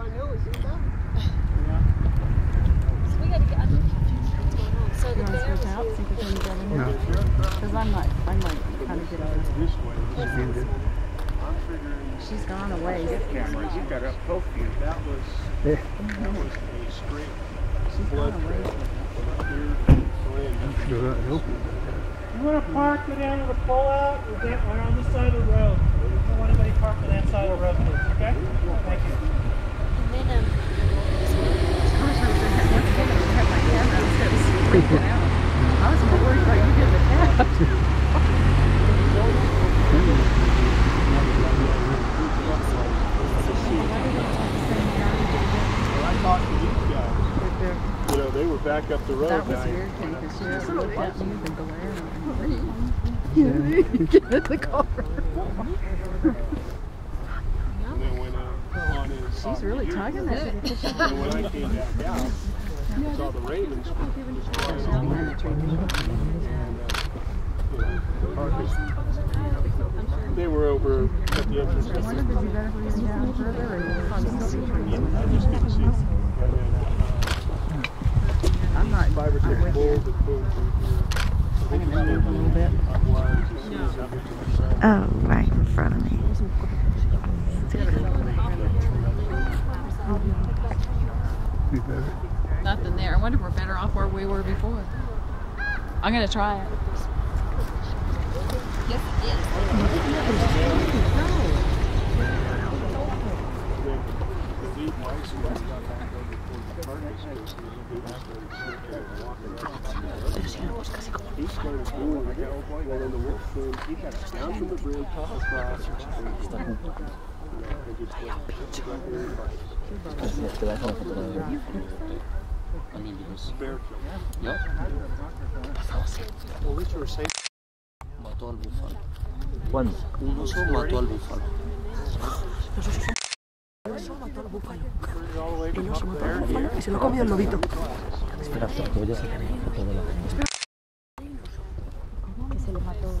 get, the No. Because I'm like, I'm getting. This way. She's gone away. you got view. That was, that was a straight blood to You want to park, go down to the pullout, we're on this side of the road. We don't want anybody parked on that side of the road, please, okay? Thank you. Um, I was more worried about you getting attacked. I talked to these guys, you know, they were back up the road. That was now. weird because she just looked at me and glared. Get in the car. And then went out on in. She's really tugging it. And when I came back out, I saw the ravens just flying all over the place. And, uh, you know, the carcass, they were over at the entrance. I wonder if it'd be better if we down further or I just didn't see. And then, uh, I'm not. five or six bulls that came through here. I can run up a little bit. Otherwise, as soon as I get to the side, Oh, right in front of me. Be better. Nothing there. I wonder if we're better off where we were before. I'm gonna try it. the mice who got back over towards the carcass, because he started sneaking and walking around. He started doing it, well, I mean, because... Mató ¿Cuándo? Un oso mató al búfalo. Oso mató al búfalo. Oso mató al búfalo y se lo comió el lobito. Espera, a. Que se lo mató.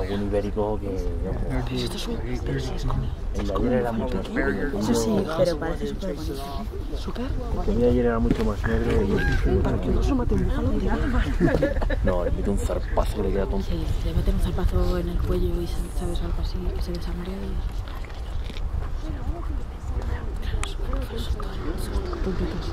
algún ibérico que... El de ayer era mucho más negro. Eso sí, pero parece súper bonito. El de ayer era mucho más negro y... Mate un No, le mete un zarpazo que le queda tonto. Sí, le meten un zarpazo en el cuello y se- sabes algo así, que se desangre y... Puntitos.